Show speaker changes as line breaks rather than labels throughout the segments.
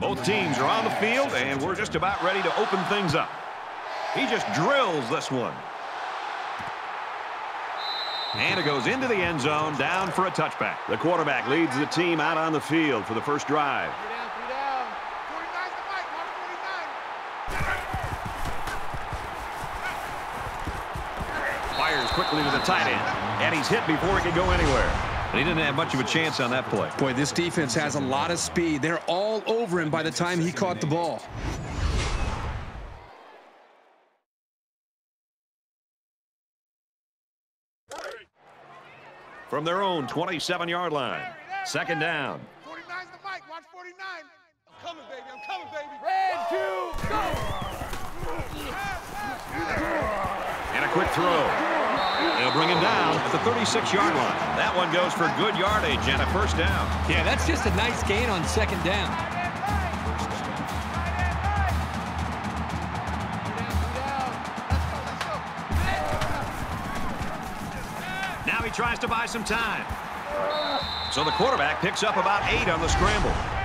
Both teams are on the field, and we're just about ready to open things up. He just drills this one. And it goes into the end zone, down for a touchback. The quarterback leads the team out on the field for the first drive. Fires quickly to the tight end, and he's hit before he can go anywhere. But he didn't have much of a chance on that play.
Boy, this defense has a lot of speed. They're all over him by the time he caught the ball.
From their own 27-yard line. Second down.
49's the mic. Watch 49. I'm coming, baby. I'm coming, baby.
Red, two, go!
And a quick throw. They'll bring him down at the 36-yard line. That one goes for good yardage and a first down.
Yeah, that's just a nice gain on second down.
Now he tries to buy some time. So the quarterback picks up about eight on the scramble.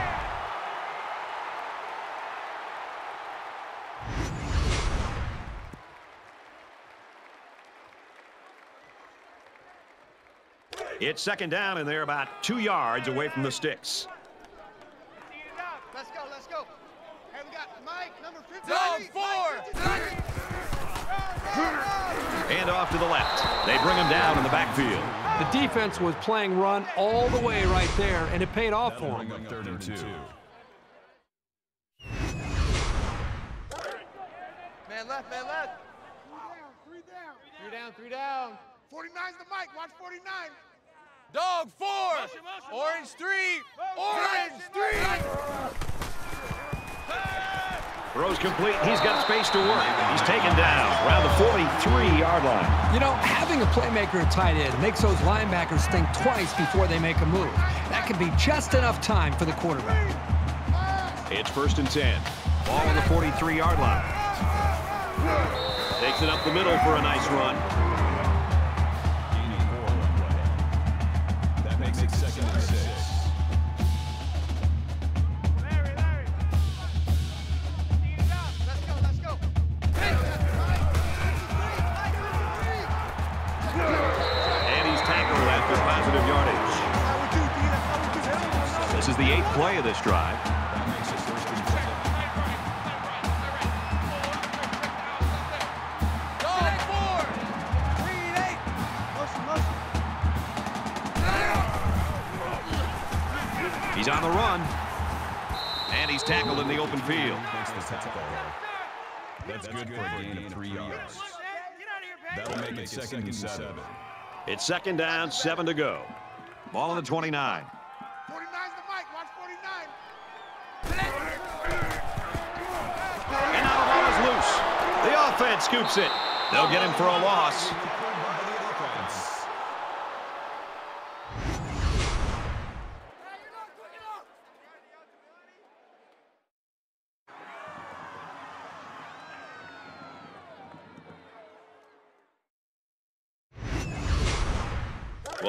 It's second down, and they're about two yards away from the sticks.
Let's go. Let's go. Hey, we got Mike, number 50.
Dog four.
And off to the left. They bring him down in the backfield.
The defense was playing run all the way right there, and it paid off for him.
Third and two.
Man left, man left.
Three down.
Three down, three down.
49's the mic. Watch 49.
Dog four. Orange three. Orange three.
Throws complete. He's got space to work. He's taken down around the 43-yard line.
You know, having a playmaker at tight end makes those linebackers think twice before they make a move. That can be just enough time for the quarterback.
It's first and 10. Ball on the 43-yard line. Takes it up the middle for a nice run.
Makes it second and six.
Let's go. Let's go.
And he's tackled after positive yardage.
How we do, D? That's how we do.
This is the eighth play of this drive. Open field.
Makes the tackle. That's good for a gain of three yards. That'll make it second and seven.
It's second down, seven to go. Ball on the 29.
49's the mic. Watch 49.
And now the ball is loose. The offense scoops it. They'll get him for a loss.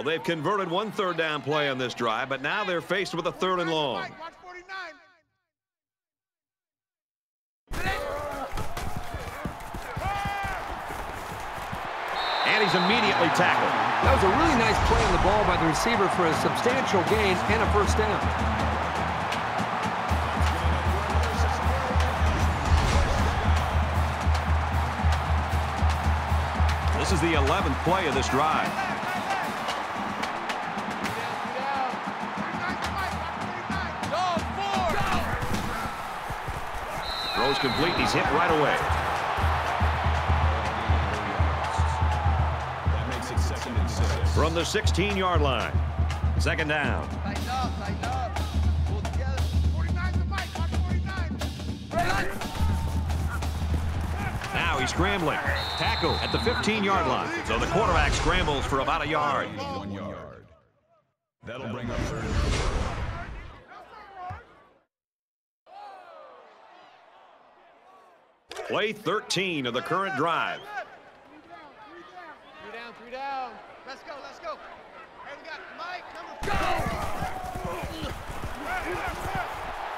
They've converted one third down play on this drive, but now they're faced with a third and long.
Mike, watch 49.
And he's immediately tackled.
That was a really nice play on the ball by the receiver for a substantial gain and a first down.
This is the 11th play of this drive. Throws complete, and he's hit right away.
That makes it second and six.
From the 16-yard line. Second down.
Tighten up, tighten up. Pull together.
49's the mic. 49.
Now he's scrambling. Tackle at the 15-yard line. So the quarterback scrambles for about a yard.
One yard. That'll bring up third and four.
Play 13 of the current drive.
Three down, three down.
Let's go. Let's go. Hey, we got Mike, number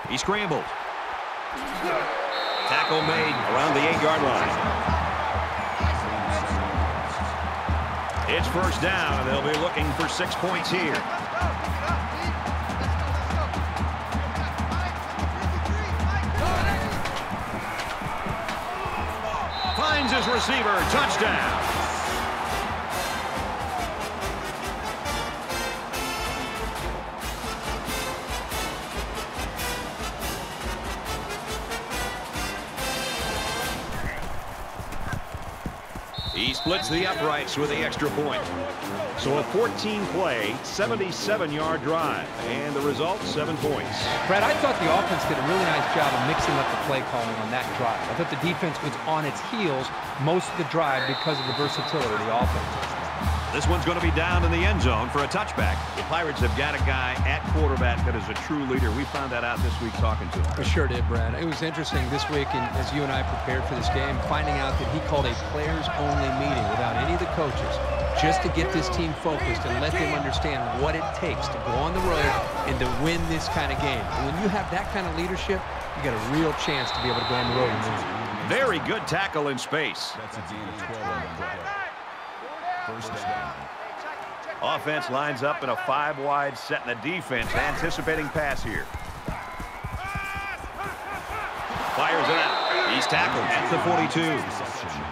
50.
He scrambles. Tackle made around the eight-yard line. It's first down, and they'll be looking for six points here. Receiver. Touchdown. Splits the uprights with the extra point. So a 14-play, 77-yard drive. And the result, seven points.
Brad, I thought the offense did a really nice job of mixing up the play calling on that drive. I thought the defense was on its heels most of the drive because of the versatility of the offense.
This one's going to be down in the end zone for a touchback. The Pirates have got a guy at quarterback that is a true leader. We found that out this week talking to him.
We sure did, Brad. It was interesting this week, and as you and I prepared for this game, finding out that he called a players-only meeting without any of the coaches just to get this team focused and let them understand what it takes to go on the road and to win this kind of game. And when you have that kind of leadership, you got a real chance to be able to go on the road and win.
Very good tackle in space.
That's a gain of 12 on the play. First down.
Offense lines up in a five-wide set in the defense, anticipating pass here. Fires it out. He's tackled at the 42.
Reception.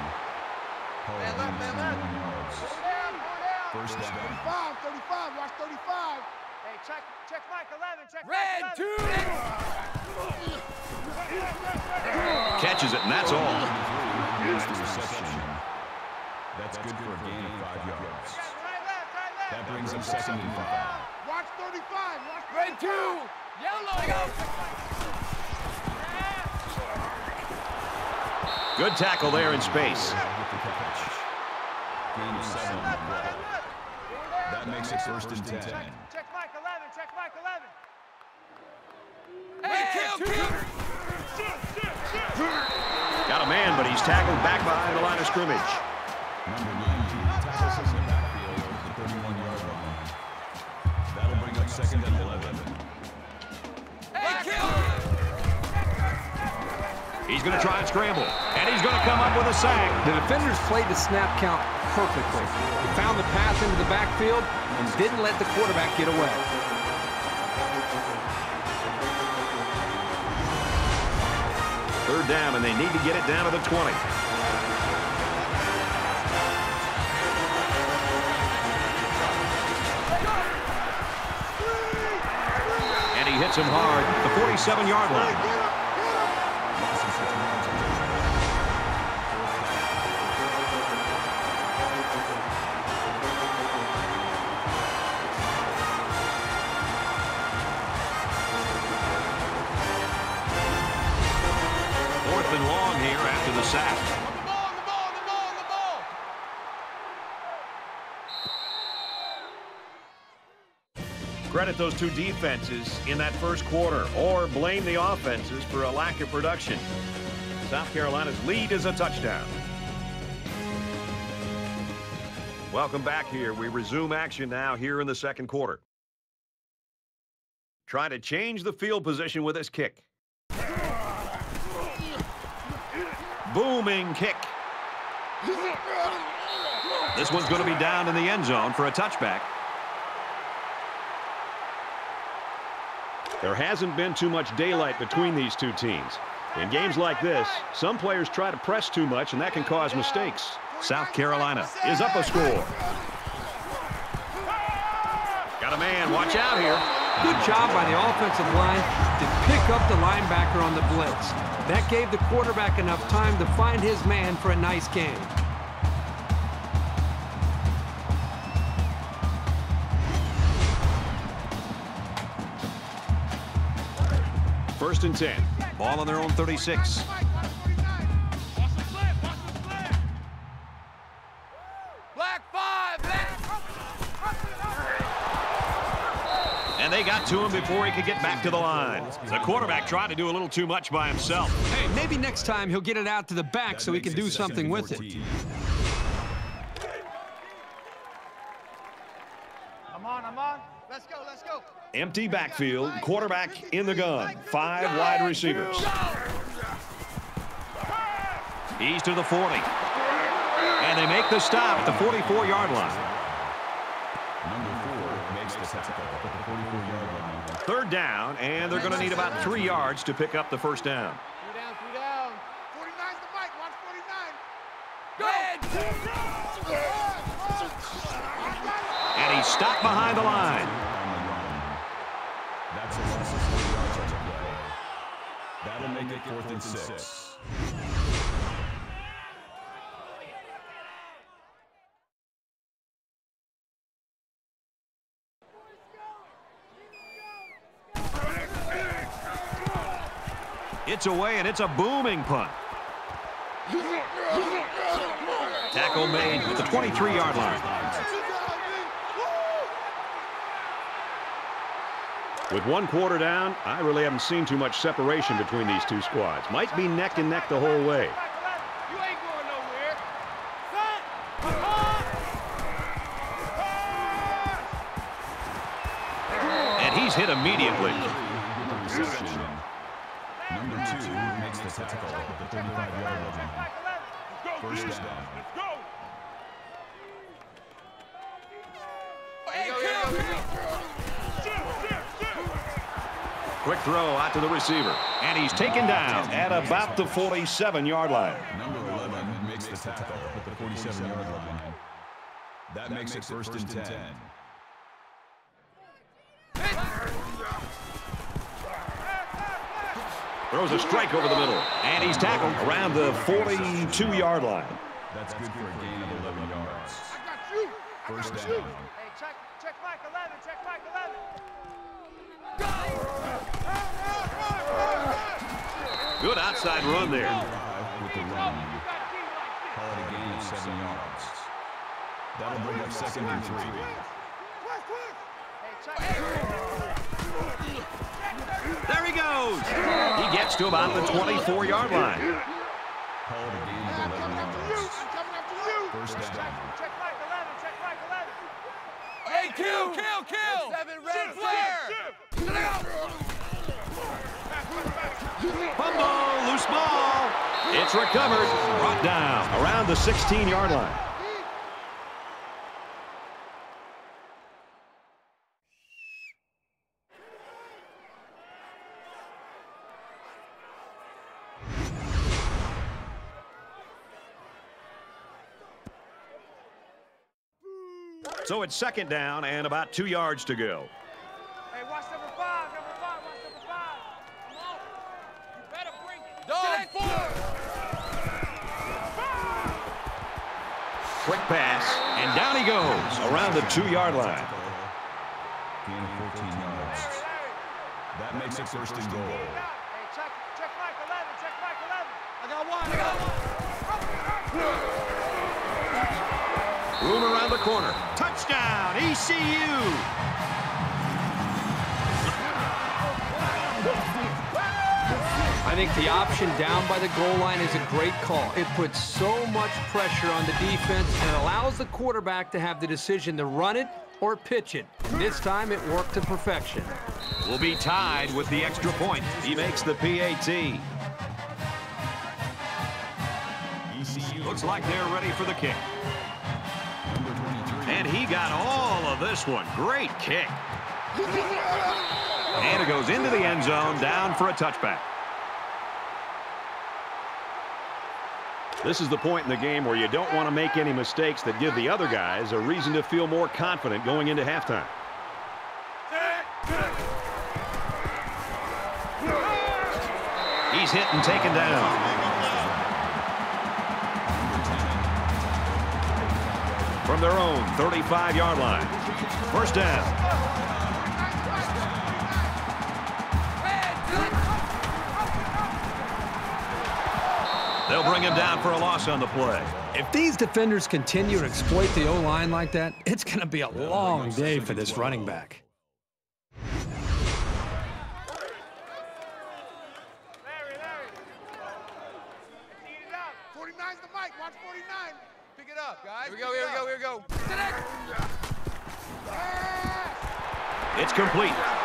Hall, gain of 21 yards. First down.
35, 35, watch 35. Hey, check, check Mike 11, check
Red
Mike
two.
Catches it, and that's all.
Here's the reception. That's good for a gain of five yards.
Right left, right left.
That brings him second and five.
Watch 35, watch
Red two. Yellow.
Good tackle there in space.
With the catch. Gain of seven on the play. That makes it first and 10.
Check Mike 11, check Mike 11.
Hey, kill, kill.
Got a man, but he's tackled back behind the line of scrimmage. He's going to try and scramble, and he's going to come up with a sack.
The defenders played the snap count perfectly. He found the path into the backfield and didn't let the quarterback get away.
Third down, and they need to get it down to the 20. And he hits him hard, the 47-yard line. Fourth and long here after the sack.
The ball, the ball, the ball, the ball.
Credit those two defenses in that first quarter, or blame the offenses for a lack of production. South Carolina's lead is a touchdown. Welcome back here. We resume action now here in the second quarter. Trying to change the field position with this kick. Booming kick. This one's going to be down in the end zone for a touchback. There hasn't been too much daylight between these two teams. In games like this, some players try to press too much, and that can cause mistakes. South Carolina is up a score. Got a man. Watch out here.
Good job by the offensive line to pick up the linebacker on the blitz. That gave the quarterback enough time to find his man for a nice game.
First and 10. Ball on their own 36.
Black five. Black.
And they got to him before he could get back to the line. The quarterback tried to do a little too much by himself.
Hey, maybe next time he'll get it out to the back so he can do something with it.
I'm on, I'm on. Let's go, let's go.
Empty backfield, quarterback in the gun, five wide receivers. He's to the 40. And they make the stop at the 44-yard line.
Number four makes the tackle at the 44-yard line.
Third down, and they're going to need about three yards to pick up the first down.
Three down, three down. 49's the mic. Watch 49.
Go.
And he's stopped behind the line.
Make it fourth and six.
It's away, and it's a booming punt. Tackle made at the 23-yard line. With one quarter down, I really haven't seen too much separation between these two squads. Might be neck and neck the whole way.
You ain't going nowhere.
And he's hit immediately.
Number two makes the tackle at the 35-yard line. First down.
Hey, kill.
Quick throw out to the receiver. And he's taken down at about the 47-yard line.
Number 11 makes the tackle at the 47-yard line. That makes it first and 10.
Throws a strike over the middle. And he's tackled around the 42-yard line.
That's good for a gain of 11 yards.
I got you.
First down.
Hey, check, check Mike 11. Check Mike 11.
Good outside run there.
With the run.
You got D like this.
Call it a gain of seven yards. That'll bring up second and three.
Quick, quick. Hey, check.
There he goes. He gets to about the 24-yard line.
Call it a gain of 11
coming after you.
yards.
I'm coming after you.
First down.
Check Mike 11. Check Mike 11.
Hey, kill, kill, kill. Seven red flare.
Fumble, loose ball. It's recovered, brought down around the 16-yard line. So it's second down and about two yards to go. Down he goes around the two-yard line.
Gain of 14 yards. That makes it first and goal.
Hey, check, check Mike 11. Check Mike 11. I got one. I got one.
Room around the corner. Touchdown, ECU.
I think the option down by the goal line is a great call. It puts so much pressure on the defense and allows the quarterback to have the decision to run it or pitch it. This time it worked to perfection.
We'll be tied with the extra point. He makes the PAT.
ECU
Looks like they're ready for the kick. And he got all of this one. Great kick. And it goes into the end zone, down for a touchback. This is the point in the game where you don't want to make any mistakes that give the other guys a reason to feel more confident going into halftime. He's hit and taken down. From their own 35-yard line. First down. They'll bring him down for a loss on the play.
If these defenders continue to exploit the O-line like that, it's going to be a long day for this running back.
Larry, Larry. Eat it out. 49's the mic. Watch 49.
Pick it up, guys. Here we go, here we go, here we go.
It's complete.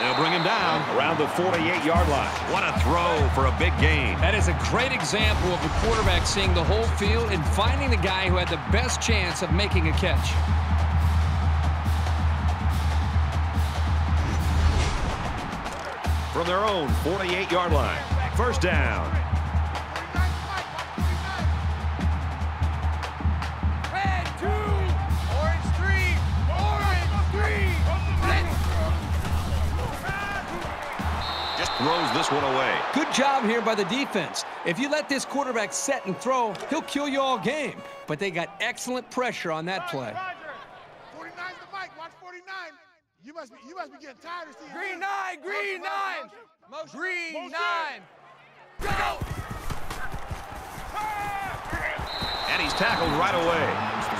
They'll bring him down around the 48-yard line. What a throw for a big gain.
That is a great example of a quarterback seeing the whole field and finding the guy who had the best chance of making a catch.
From their own 48-yard line. First down. Throws this one away.
Good job here by the defense. If you let this quarterback set and throw, he'll kill you all game. But they got excellent pressure on that play.
Roger.
49's the mic. Watch 49. You must be you must be getting tired of seeing
Green
this.
nine, green
Motion,
nine,
motion,
green
motion.
nine. Go.
And he's tackled right away.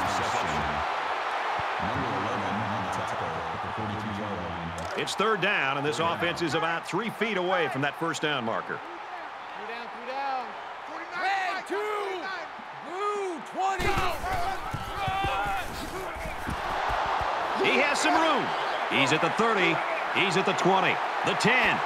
It's third down, and this offense is about three feet away from that first down marker.
Three down, three down.
49's
Red two,
49.
blue 20.
He has some room. He's at the 30. He's at the 20. The 10.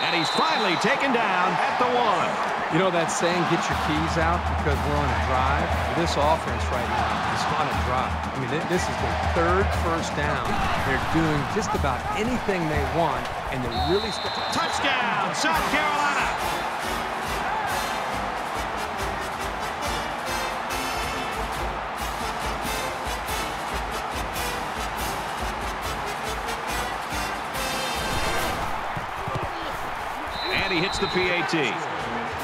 And he's finally taken down at the 1.
You know that saying, get your keys out because we're on a drive? This offense right now is on a drive. I mean, this is their third first down. They're doing just about anything they want, and they're really...
Touchdown, South Carolina. And he hits the PAT.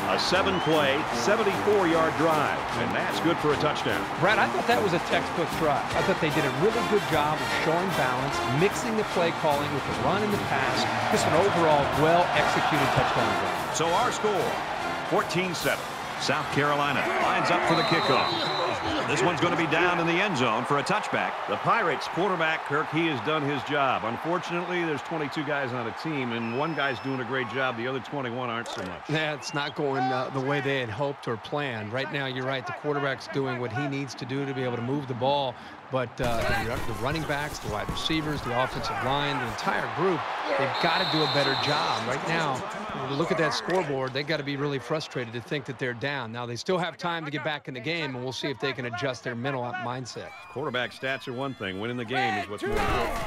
A seven-play, 74-yard drive, and that's good for a touchdown.
Brad, I thought that was a textbook drive. I thought they did a really good job of showing balance, mixing the play calling with the run and the pass. Just an overall well-executed touchdown drive.
So our score, 14-7. South Carolina lines up for the kickoff. This one's going to be down in the end zone for a touchback. The Pirates quarterback, Kirk, he has done his job. Unfortunately, there's 22 guys on a team, and one guy's doing a great job. The other 21 aren't so much.
Yeah, it's not going uh, the way they had hoped or planned. Right now, you're right. The quarterback's doing what he needs to do to be able to move the ball. But uh, the, the running backs, the wide receivers, the offensive line, the entire group, they've got to do a better job. Right now, look at that scoreboard, they've got to be really frustrated to think that they're down. Now, they still have time to get back in the game, and we'll see if they can adjust their mental mindset.
Quarterback stats are one thing. Winning the game is what's more important.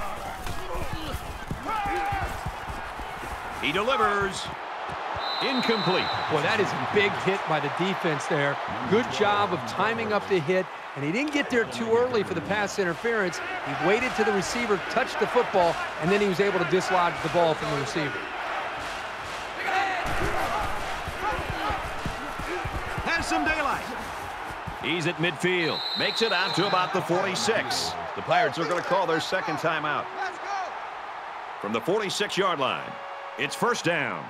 He delivers. Incomplete.
Boy, that is a big hit by the defense there. Good job of timing up the hit, and he didn't get there too early for the pass interference. He waited till the receiver touched the football, and then he was able to dislodge the ball from the receiver.
Some daylight. He's at midfield. Makes it out to about the 46. The Pirates are going to call their second timeout.
Let's.
From the 46-yard line, it's first down.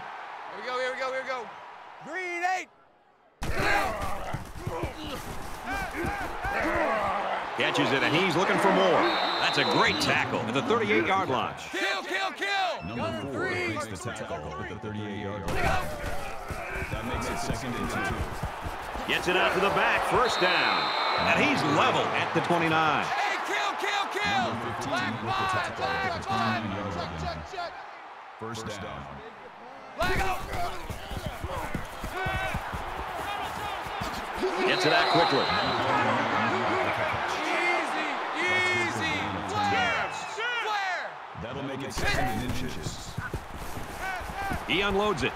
Here we go, here we go, here we go. Green eight.
Catches it, and he's looking for more. That's a great tackle at the 38-yard line.
Kill, kill, kill.
Number four
three.
makes the tackle at the 38-yard line. That makes it second and two.
Gets it out to the back, first down. And he's level at the 29.
Hey, kill, kill, kill.
15
Black five, black five.
Check, check, check.
First down.
Black out.
Gets it out quickly.
Easy, easy. Flare, flare.
That'll make it second inches.
He unloads it.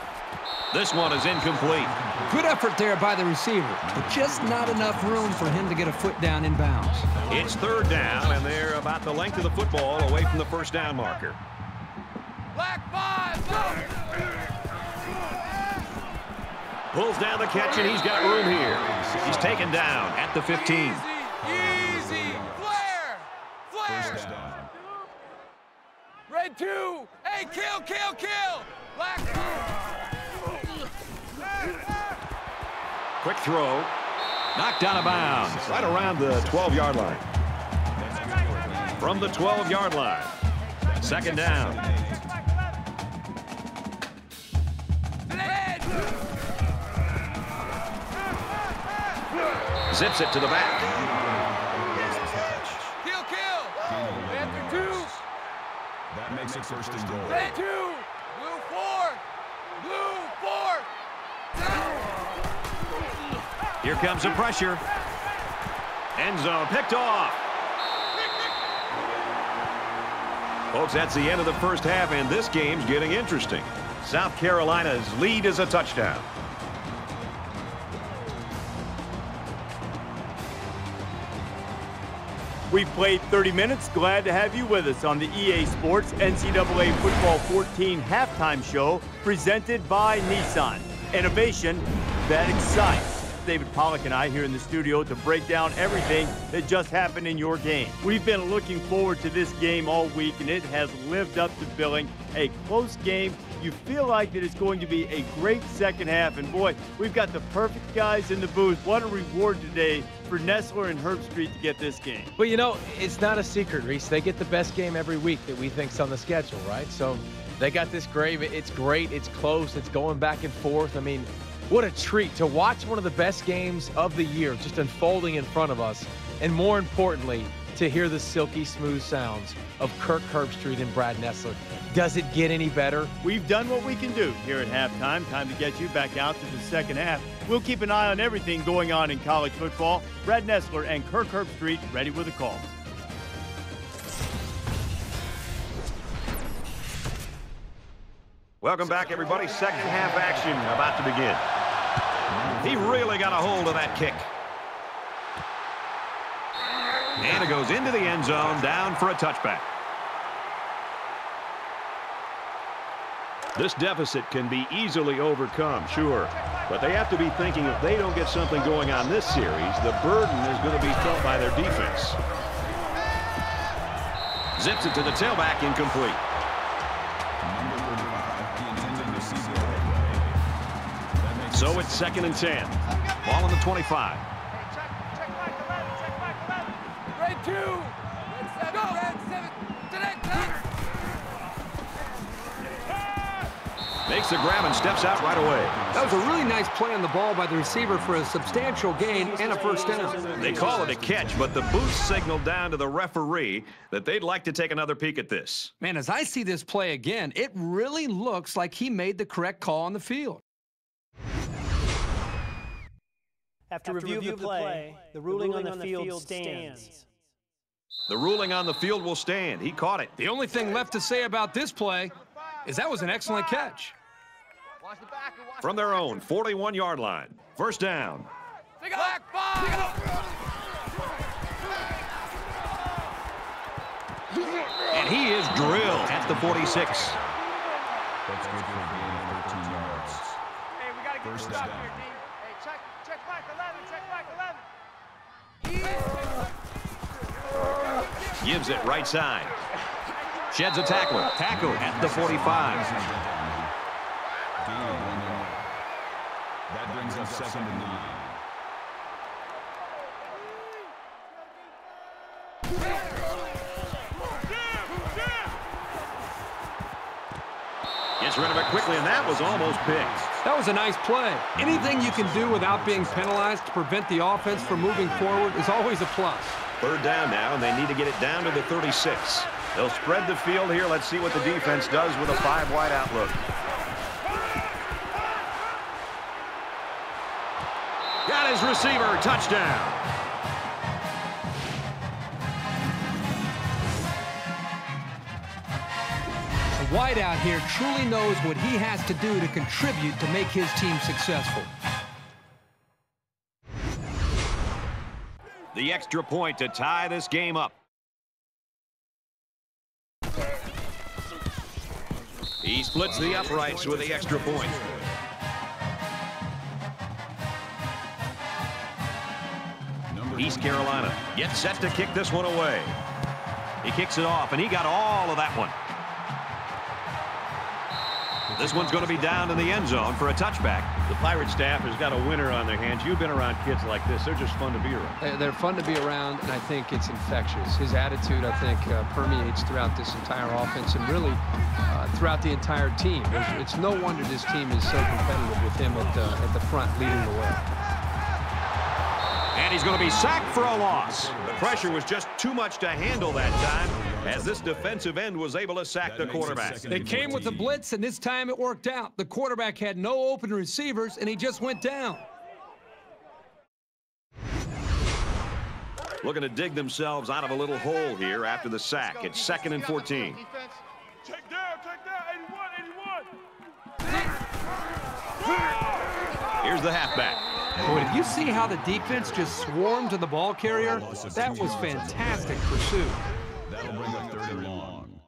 This one is incomplete.
Good effort there by the receiver, but just not enough room for him to get a foot down in bounds.
It's third down, and they're about the length of the football away from the first down marker.
Black five, go.
Pulls down the catch, and he's got room here. He's taken down at the 15. Throw. Knocked out of bounds. Right around the 12-yard line. From the 12-yard line. Second down. Zips it to the back.
Kill, kill. Panther two.
That makes it first and goal.
Red two.
Here comes the pressure. End zone picked off. Folks, that's the end of the first half, and this game's getting interesting. South Carolina's lead is a touchdown.
We've played 30 minutes. Glad to have you with us on the EA Sports NCAA Football 14 halftime show presented by Nissan. Innovation that excites. David Pollack and I here in the studio to break down everything that just happened in your game. We've been looking forward to this game all week, and it has lived up to billing. A close game. You feel like that it's going to be a great second half, and boy, we've got the perfect guys in the booth. What a reward today for Nessler and Herbstreit to get this game.
Well, you know, it's not a secret, Reese. They get the best game every week that we think's on the schedule, right? So they got this great. It's great. It's close. It's going back and forth. I mean, what a treat to watch one of the best games of the year just unfolding in front of us. And more importantly, to hear the silky smooth sounds of Kirk Herbstreit and Brad Nessler. Does it get any better?
We've done what we can do here at halftime. Time to get you back out to the second half. We'll keep an eye on everything going on in college football. Brad Nessler and Kirk Herbstreit ready with a call.
Welcome back, everybody. Second half action about to begin. He really got a hold of that kick. And it goes into the end zone, down for a touchback. This deficit can be easily overcome, sure. But they have to be thinking if they don't get something going on this series, the burden is going to be felt by their defense. Zips it to the tailback, incomplete. So it's second and 10. Ball on the 25.
Red two. Red seven. Go. Red seven.
Makes the grab and steps out right away.
That was a really nice play on the ball by the receiver for a substantial gain and a first down.
They call it a catch, but the booth signaled down to the referee that they'd like to take another peek at this.
Man, as I see this play again, it really looks like he made the correct call on the field.
After, After review, review of the play, the ruling, the ruling on, the, on the field, stands.
The ruling on the field will stand. He caught it.
The only thing left to say about this play is that was an excellent catch.
From their own 41-yard line. First down.
Black
And he is drilled at the 46.
That's good for gain 13 yards.
Hey, we got to get
First
stop
down.
here, D. Hey, check, check back 11, check back 11.
Gives it right side. Sheds a tackler. Tackle at the 45.
Gain of one yard. That brings up second and nine.
Gets rid of it quickly, and that was almost picked.
That was a nice play. Anything you can do without being penalized to prevent the offense from moving forward is always a plus.
Third down now, and they need to get it down to the 36. They'll spread the field here. Let's see what the defense does with a five-wide outlook. Got his receiver. Touchdown.
The out here truly knows what he has to do to contribute to make his team successful.
The extra point to tie this game up. He splits the uprights with the extra point. East Carolina gets set to kick this one away. He kicks it off, and he got all of that one. This one's going to be down in the end zone for a touchback. The Pirate staff has got a winner on their hands. You've been around kids like this. They're just fun to be around.
They- They're fun to be around, and I think it's infectious. His attitude, I think, uh, permeates throughout this entire offense and really uh, throughout the entire team. It's, it's no wonder this team is so competitive with him at the, at the front leading the way.
And he's going to be sacked for a loss. The pressure was just too much to handle that time as this defensive end was able to sack the
That it
quarterback.
They came with the blitz, and this time it worked out. The quarterback had no open receivers, and he just went down.
looking to dig themselves out of a little hole here after the sack. It's second and 14.
Check down, check down. 81, 81.
Here's the halfback.
Boy, did you see how the defense just swarmed to the ball carrier? That was fantastic pursuit.
That'll bring up third and long.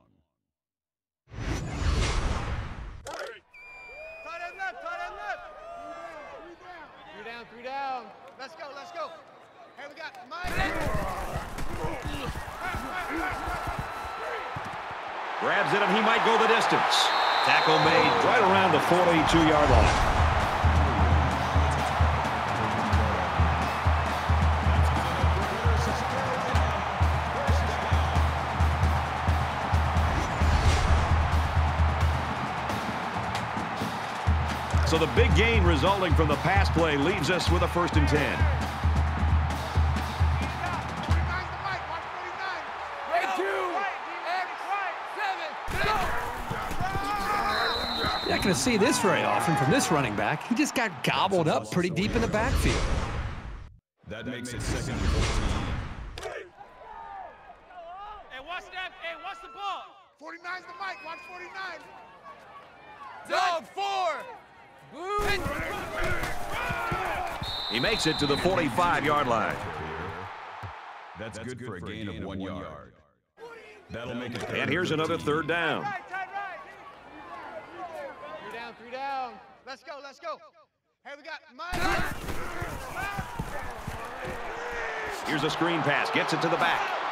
Tight end left, tight end left.
Three down, three down. Let's go, let's go. Hey, we got Mike.
Grabs it, and he might go the distance. Tackle made right around the 42-yard line. So the big gain resulting from the pass play leaves us with a first and 10.
49's the Mike. Watch 49.
You're not going to see this very often from this running back. He just got gobbled up pretty deep in the backfield.
That makes it second and 14.
Hey, watch that. Hey, watch the ball.
49's the Mike. Watch 49.
Dog four.
He it to the 45-yard line.
That's good for a gain of one yard. That'll make it
And here's another third down.
Right, tight right.
Three down, three down. Let's go, let's go. Hey, we got Mike.
Here's a screen pass. Gets it to the back.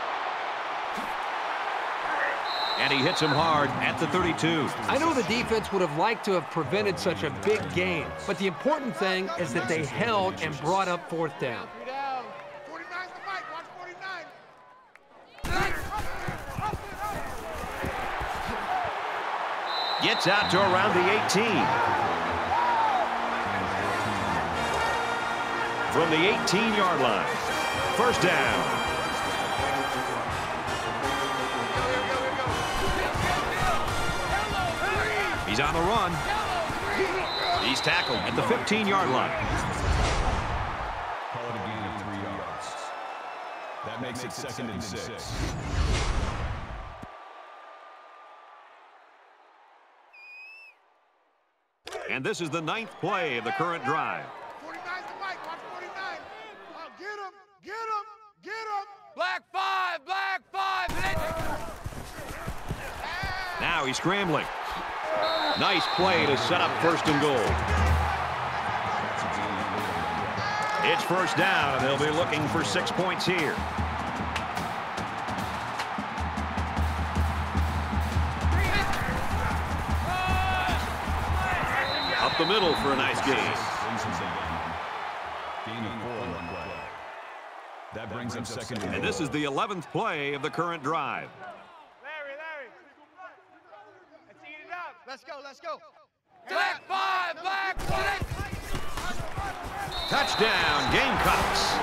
And he hits him hard at the 32.
I know the defense would have liked to have prevented such a big gain, but the important thing is that they held and brought up fourth down.
Three down. 49's the Mike. Watch 49.
Gets out to around the 18. From the 18-yard line. First down. He's on the run. He's tackled at the 15-yard line.
Call it a gain of three yards. That makes it second and six.
And this is the ninth play of the current drive.
49's the Mike. Watch 49. Oh, get him, get him, get him.
Black five, black five.
Now he's scrambling. Nice play to set up first and goal. It's first down, and they'll be looking for six points here. Up the middle for a nice gain.
Brings him down. Gain of four on the play. That brings up second and
And this is the 11th play of the current drive.
Larry, Larry. Let's eat it up.
Let's go, let's go.
Black five, black five.
Gamecocks.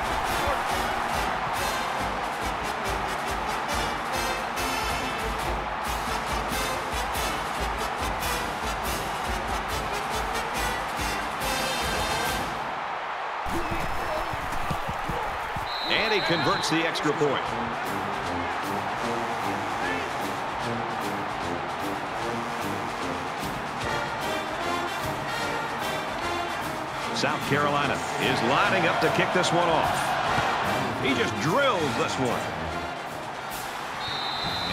And he converts the extra point. South Carolina is lining up to kick this one off. He just drills this one.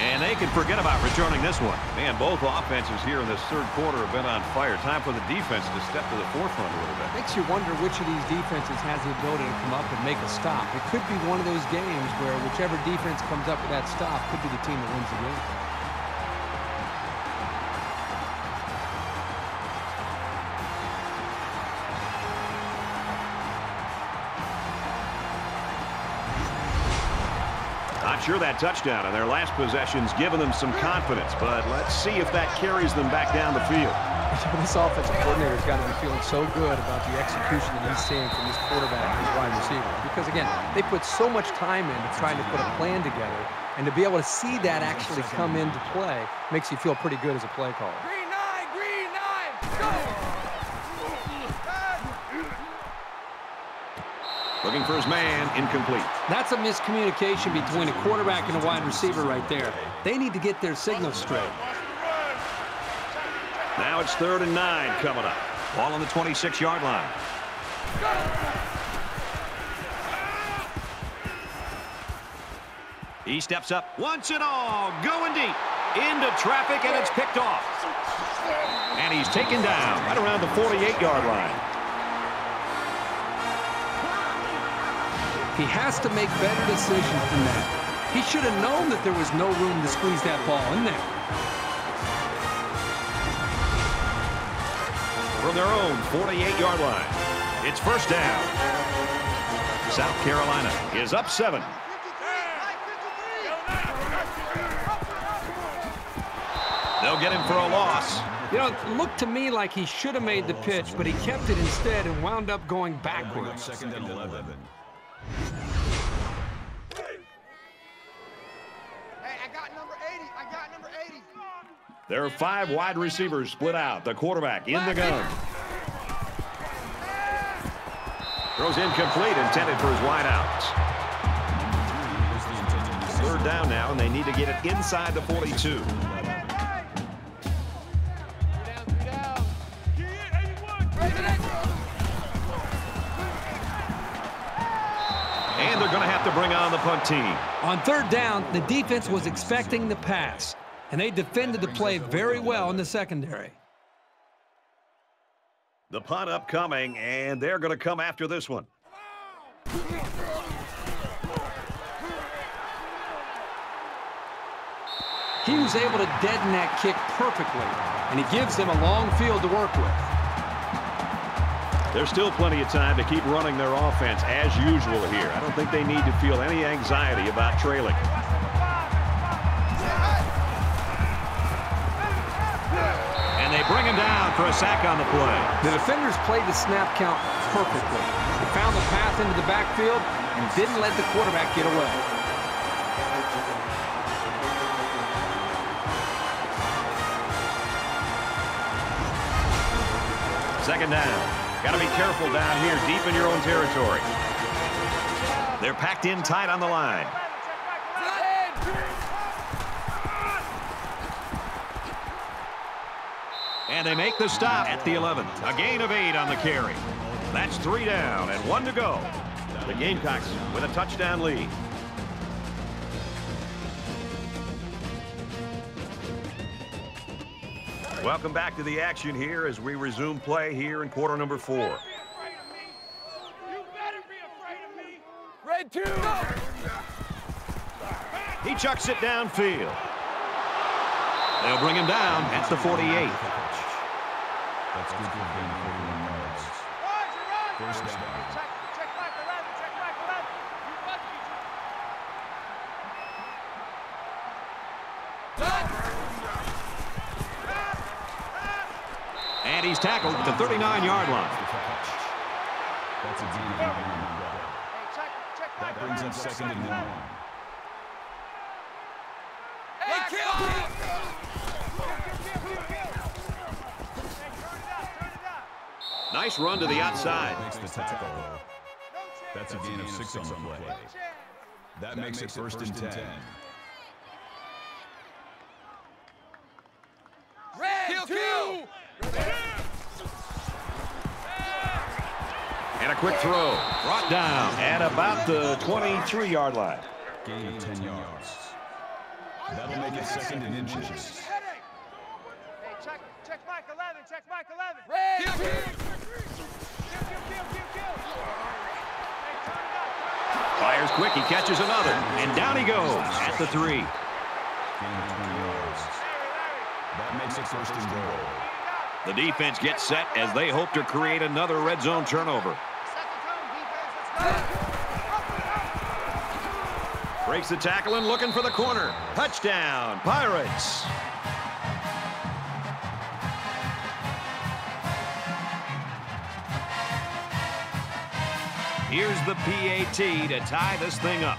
And they can forget about returning this one. Man, both offenses here in this third quarter have been on fire. Time for the defense to step to the forefront a little bit.
Makes you wonder which of these defenses has the ability to come up and make a stop. It could be one of those games where whichever defense comes up with that stop could be the team that wins the game.
That touchdown on their last possession's given them some confidence, but let's see if that carries them back down the field.
this offensive coordinator's got to be feeling so good about the execution that he's seeing from this quarterback and his wide receiver. Because, again, they put so much time into trying to put a plan together, and to be able to see that actually come into play makes you feel pretty good as a play caller.
Green nine, green nine. Go.
The Looking for his man, incomplete.
That's a miscommunication between a quarterback and a wide receiver right there. They need to get their signals straight.
Now it's third and nine coming up. Ball on the 26-yard line. He steps up, once and all, going deep, into traffic, and it's picked off. And he's taken down right around the 48-yard line.
He has to make better decisions than that. He should have known that there was no room to squeeze that ball in there.
From their own 48-yard line, it's first down. South Carolina is up seven. They'll get him for a loss.
You know, it looked to me like he should have made the pitch, but he kept it instead and wound up going backwards.
Second and 11.
Hey, I got number 80. I got number 80.
There are five wide receivers split out. The quarterback in the gun. Throws incomplete, intended for his wideouts. Third down now, and they need to get it inside the 42. And they're going to have to bring on the punt team.
On third down, the defense was expecting the pass, and they defended the play very well in the secondary.
The punt upcoming, and they're going to come after this one.
He was able to deaden that kick perfectly, and he gives them a long field to work with.
There's still plenty of time to keep running their offense as usual here. I don't think they need to feel any anxiety about trailing. For a sack on the play.
The defenders played the snap count perfectly. They found the path into the backfield and didn't let the quarterback get away.
Second down. Got to be careful down here deep in your own territory. They're packed in tight on the line. And they make the stop at the 11. A gain of eight on the carry. That's three down and one to go. The Gamecocks with a touchdown lead. Welcome back to the action here as we resume play here in quarter number four.
Red two.
He chucks it downfield. They'll bring him down at the 48.
That's good for a gain of 41 yards. First down.
Check, check back 11, check back 11. You must be
And he's tackled at the 39-yard line.
That's a gain of 81
Hey, check, check back
That brings up second and one.
Nice run to the outside.
Makes the tackle. That's a gain of six on the play.
No chance.
That makes it first and 10.
Red two.
And a quick throw. Brought down at about the 23-yard line.
Gain of 10 yards. That'll make it second and inches.
Headache. Hey, check, check back 11, check back 11.
Red
Kill,
two.
kill, kill, kill, kill, kill. Hey, turn it up, turn it up.
Fires quick. He catches another. And down he goes at the three.
Gain of 20 yards. That makes it first and goal.
The defense gets set as they hope to create another red zone turnover.
Second cone, defense. Let's go.
Breaks the tackle and looking for the corner. Touchdown, Pirates. Here's the PAT to tie this thing up.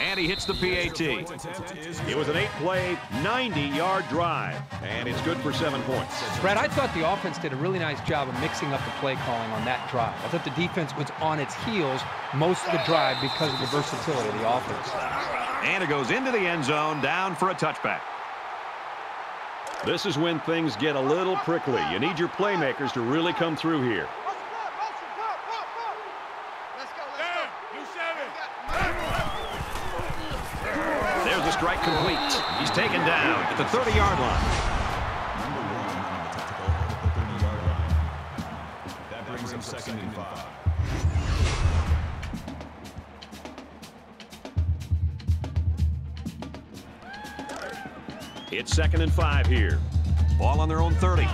And he hits the PAT. It was an eight-play, 90-yard drive, and it's good for seven points.
Brad, I thought the offense did a really nice job of mixing up the play calling on that drive. I thought the defense was on its heels most of the drive because of the versatility of the offense.
And it goes into the end zone, down for a touchback. This is when things get a little prickly. You need your playmakers to really come through here. There's the strike complete. He's taken down at the 30-yard line.
That brings him second and five.
It's second and five here. Ball on their own 30.
There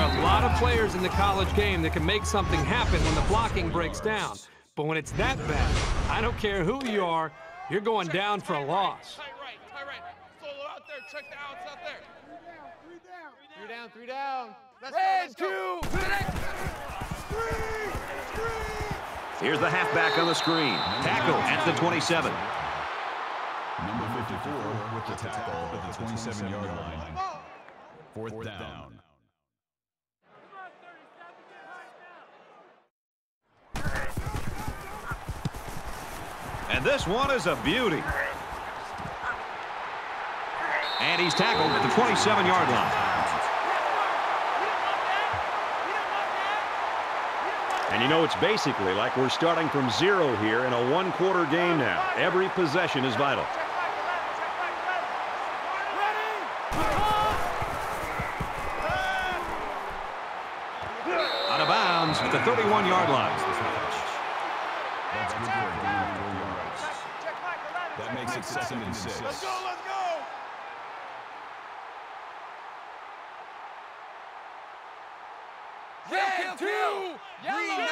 are a lot of players in the college game that can make something happen when the blocking breaks down. But when it's that bad, I don't care who you are, you're going down for a loss.
Tight right, tight right. Solo out there, check the outs out there.
Three down, three down. Let's
Red,
go, let's go.
Here's the halfback on the screen. Tackle at the 27.
Number 54 with the tackle at the 27-yard line. Fourth down.
And this one is a beauty. And he's tackled at the 27-yard line. And you know, it's basically like we're starting from zero here in a one-quarter game now. Every possession is vital. Out of bounds at the 31-yard line.
That's good for a gain of four yards. That makes it second and six.
Let's go, let's go. Red, two. Yellow,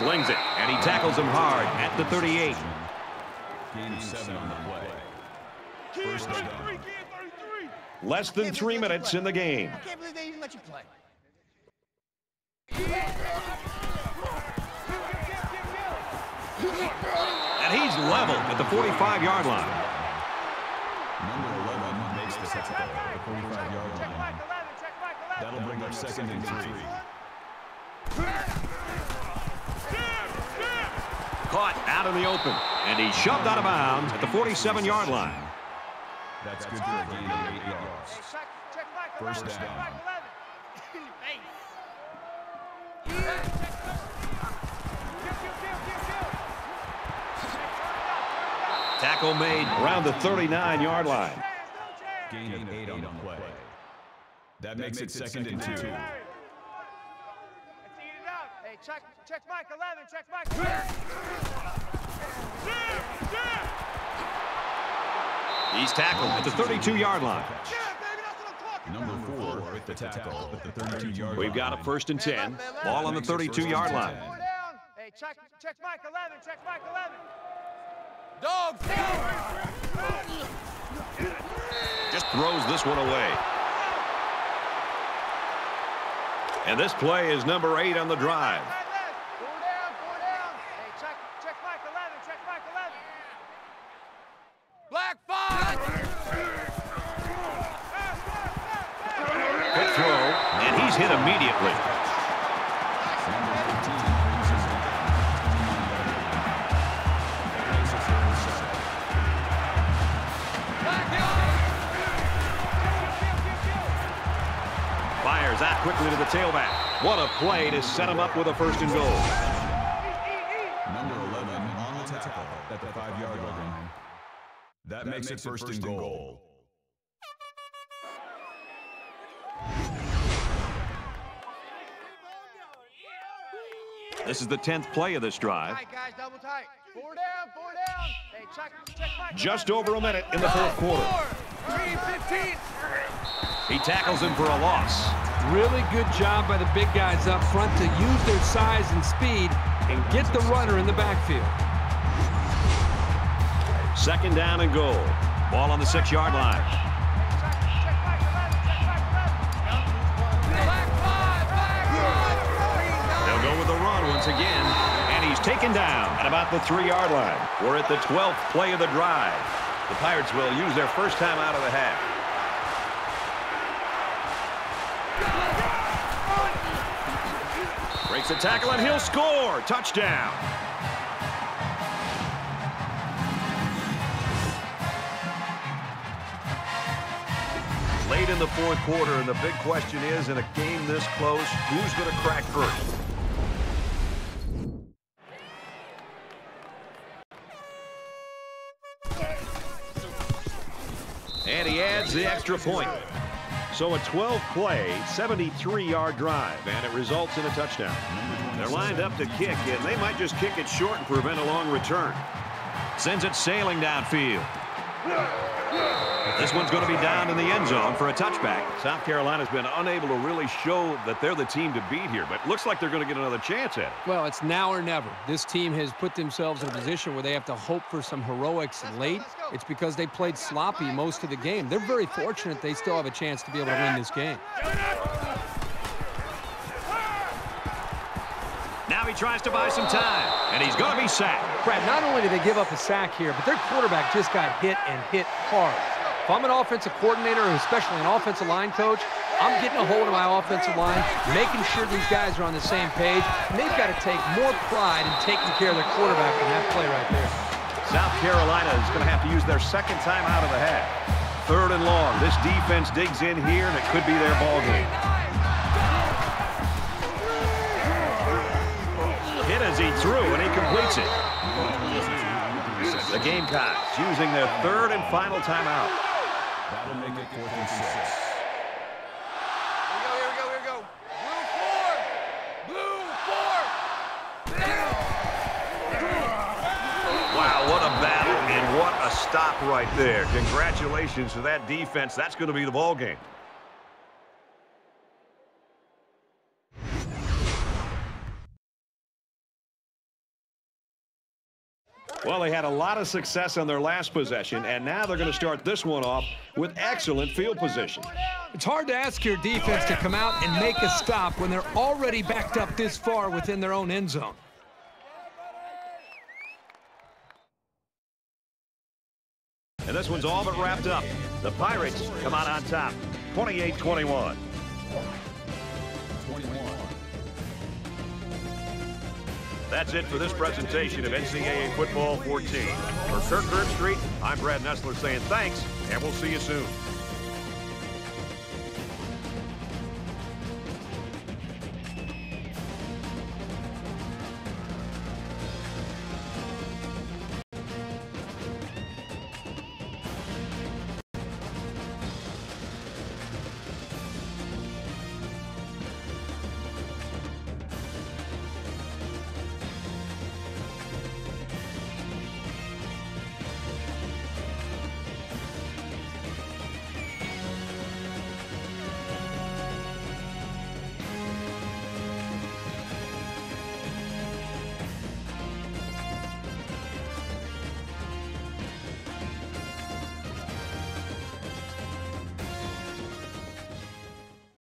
Slings it, and he tackles him hard at the 38.
Gain of seven on the play. First down.
Less than three minutes in the game.
I can't believe they even let you play.
And he's leveled at the 45-yard line.
Number 11 makes the tackle at the 45-yard line. That'll bring up second and three.
Caught out in the open, and he's shoved out of bounds at the 47-yard line.
That's good for a gain of eight yards. First down.
Tackle made around the 39-yard line.
Gain of eight on the play. That makes it second and two.
Let's eat it up. Hey, check, check Mike 11, check Mike 11.
He's tackled at the 32-yard line.
Number four with the tackle at the 32-yard line.
We've got a first and 10. Ball on the 32-yard line.
Hey, check, check Mike 11, check Mike 11.
Dogs,
Just throws this one away. And this play is number eight on the drive. Tailback. What a play to set him up with a first and goal.
Number 11 on the tackle at the five-yard line. That makes it first and goal.
This is the 10th play of this drive.
Tight, guys, double tight. Four down, four down.
Hey, check, check Mike.
Just over a minute in the fourth quarter.
Four, three, 15.
He tackles him for a loss.
Really good job by the big guys up front to use their size and speed and get the runner in the backfield.
Second down and goal. Ball on the six-yard line.
They'll go with the run once again, and he's
taken down at about the three-yard line. We're at the 12th play of the drive. The Pirates will use their first time out of the half. The tackle and he'll score. Touchdown. Late in the fourth quarter, and the big question is, in a game this close, who's going to crack first? And he adds the extra point. So a 12-play, 73-yard drive, and it results in a touchdown. They're lined up to kick, and they might just kick it short and prevent a long return. Sends it sailing downfield. This one's going to be down in the end zone for a touchback. South Carolina's been unable to really show that they're the team to beat here, but looks like they're going to get another chance at it.
Well, it's now or never. This team has put themselves in a position where they have to hope for some heroics late. It's because they played sloppy most of the game. They're very fortunate they still have a chance to be able to win this game.
He tries to buy some time, and he's going to be sacked.
Brad, not only did they give up a sack here, but their quarterback just got hit and hit hard. If I'm an offensive coordinator, especially an offensive line coach, I'm getting a hold of my offensive line, making sure these guys are on the same page, and they've got to take more pride in taking care of their quarterback than that play right there.
South Carolina is going to have to use their second time out of the half. Third and long. This defense digs in here, and it could be their ball game. Hit as he threw, and he completes it. The Gamecocks using their third and final timeout.
That'll make it fourth and six.
Here we go, here we go, here we go. Blue four! Blue four!
Wow, what a battle and what a stop right there. Congratulations to that defense. That's going to be the ball game. Well, they had a lot of success on their last possession, and now they're going to start this one off with excellent field position.
It's hard to ask your defense to come out and make a stop when they're already backed up this far within their own end zone.
And this one's all but wrapped up. The Pirates come out on top, 28-21. That's it for this presentation of NCAA Football 14. For Kirk Herbstreit, I'm Brad Nessler saying thanks, and we'll see you soon.